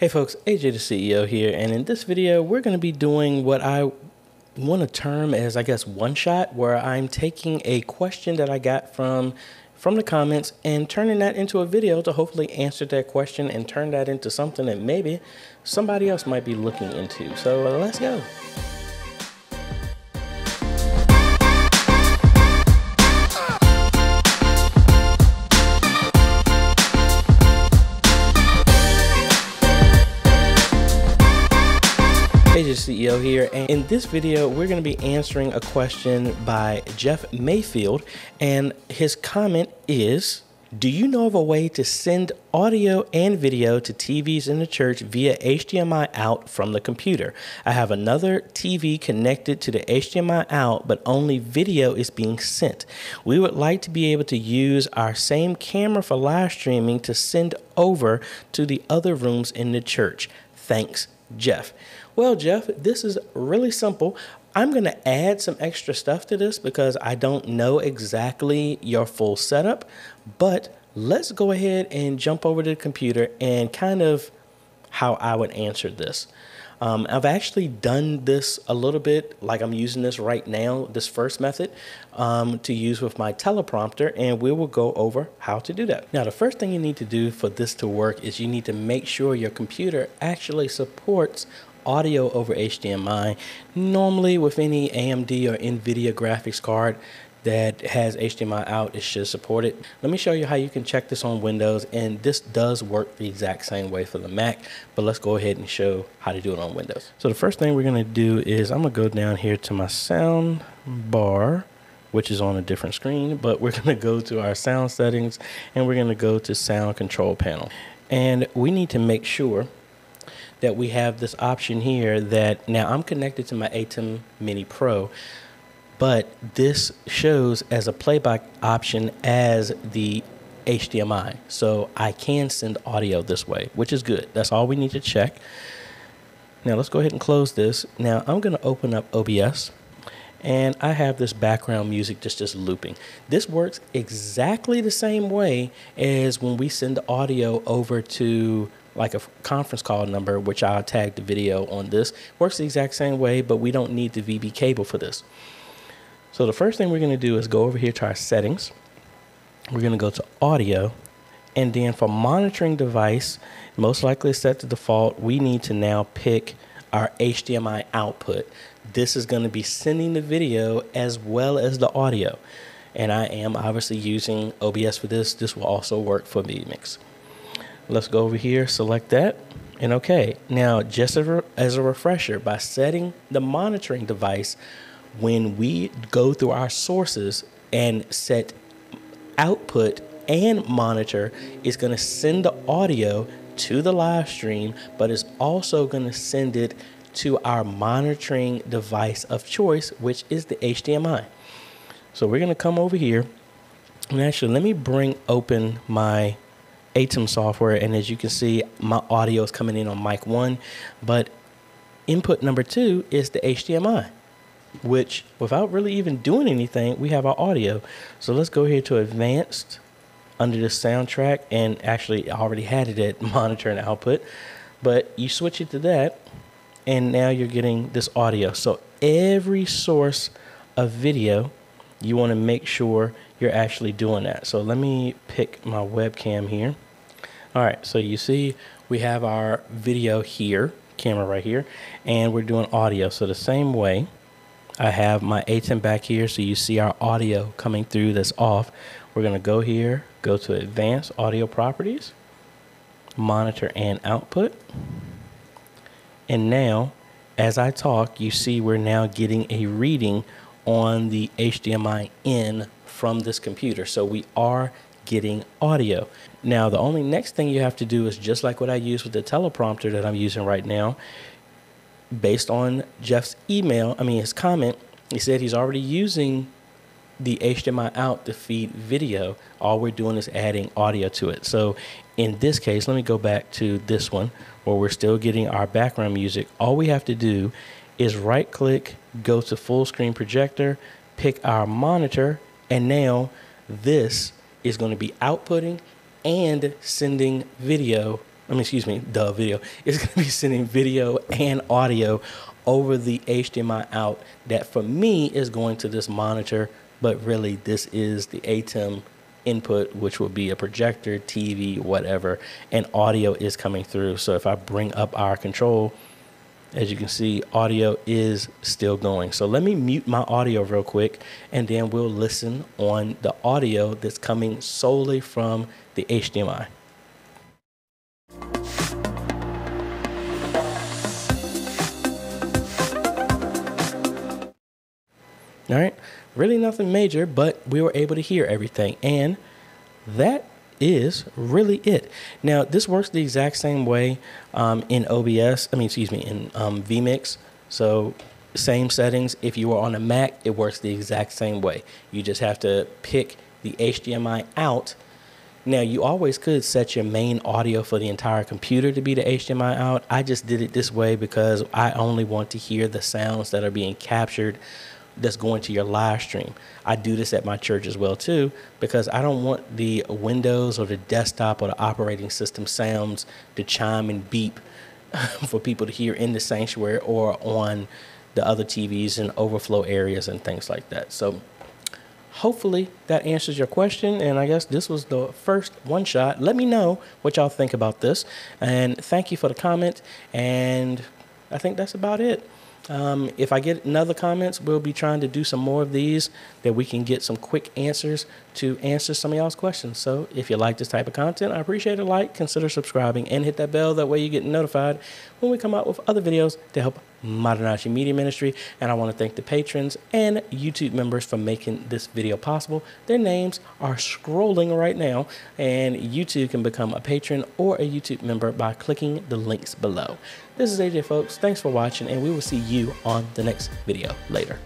Hey folks, AJ the CEO here, and in this video, we're going to be doing what I want to term as, I guess, one shot, where I'm taking a question that I got from from the comments and turning that into a video to hopefully answer that question and turn that into something that maybe somebody else might be looking into. So uh, let's go. CEO here, and in this video, we're going to be answering a question by Jeff Mayfield, and his comment is. Do you know of a way to send audio and video to TVs in the church via HDMI out from the computer? I have another TV connected to the HDMI out, but only video is being sent. We would like to be able to use our same camera for live streaming to send over to the other rooms in the church. Thanks, Jeff. Well, Jeff, this is really simple. I'm going to add some extra stuff to this because I don't know exactly your full setup, but let's go ahead and jump over to the computer and kind of how I would answer this. Um, I've actually done this a little bit, like I'm using this right now, this first method, um, to use with my teleprompter, and we will go over how to do that. Now, the first thing you need to do for this to work is you need to make sure your computer actually supports audio over HDMI. Normally, with any AMD or NVIDIA graphics card, that has HDMI out, it should support it. Let me show you how you can check this on Windows, and this does work the exact same way for the Mac, but let's go ahead and show how to do it on Windows. So the first thing we're gonna do is I'm gonna go down here to my sound bar, which is on a different screen, but we're gonna go to our sound settings, and we're gonna go to sound control panel. And we need to make sure that we have this option here that now I'm connected to my ATEM Mini Pro, but this shows as a playback option as the HDMI. So I can send audio this way, which is good. That's all we need to check. Now let's go ahead and close this. Now I'm going to open up OBS and I have this background music just just looping. This works exactly the same way as when we send audio over to like a conference call number, which I'll tag the video on this. Works the exact same way, but we don't need the VB cable for this. So the first thing we're going to do is go over here to our settings. We're going to go to audio. And then for monitoring device, most likely set to default, we need to now pick our HDMI output. This is going to be sending the video as well as the audio. And I am obviously using OBS for this. This will also work for vMix. Let's go over here, select that, and okay. Now, just as a refresher, by setting the monitoring device, when we go through our sources and set output and monitor, it's going to send the audio to the live stream, but it's also going to send it to our monitoring device of choice, which is the HDMI. So we're going to come over here. And actually, let me bring open my ATEM software, and as you can see, my audio is coming in on mic one, but input number two is the HDMI, which without really even doing anything, we have our audio. So let's go here to advanced under the soundtrack, and actually I already had it at monitor and output, but you switch it to that, and now you're getting this audio. So every source of video, you want to make sure you're actually doing that. So let me pick my webcam here. All right, so you see we have our video here, camera right here, and we're doing audio. So the same way, I have my ATEM back here, so you see our audio coming through that's off. We're gonna go here, go to advanced audio properties, monitor and output. And now, as I talk, you see we're now getting a reading on the HDMI in from this computer. So we are getting audio. Now, the only next thing you have to do is just like what I use with the teleprompter that I'm using right now, based on Jeff's email, I mean, his comment, he said he's already using the HDMI out to feed video. All we're doing is adding audio to it. So in this case, let me go back to this one where we're still getting our background music. All we have to do is right click, go to full screen projector, pick our monitor, and now this is going to be outputting and sending video I mean, excuse me, the video. is going to be sending video and audio over the HDMI out that for me is going to this monitor, but really this is the ATEM input, which will be a projector, TV, whatever, and audio is coming through. So if I bring up our control, as you can see, audio is still going. So let me mute my audio real quick and then we'll listen on the audio that's coming solely from the HDMI. All right, really nothing major, but we were able to hear everything. And that is really it. Now, this works the exact same way um, in OBS, I mean, excuse me, in um, vMix. So, same settings. If you are on a Mac, it works the exact same way. You just have to pick the HDMI out. Now, you always could set your main audio for the entire computer to be the HDMI out. I just did it this way because I only want to hear the sounds that are being captured that's going to your live stream. I do this at my church as well too because I don't want the Windows or the desktop or the operating system sounds to chime and beep for people to hear in the sanctuary or on the other TVs and overflow areas and things like that. So hopefully that answers your question. And I guess this was the first one shot. Let me know what y'all think about this. And thank you for the comment. And I think that's about it. Um, if I get another comments, we'll be trying to do some more of these that we can get some quick answers to answer some of y'all's questions. So if you like this type of content, I appreciate a like, consider subscribing, and hit that bell. That way you get notified when we come out with other videos to help Modernachi Media Ministry. And I want to thank the patrons and YouTube members for making this video possible. Their names are scrolling right now, and you too can become a patron or a YouTube member by clicking the links below. This is AJ, folks. Thanks for watching, and we will see you on the next video later.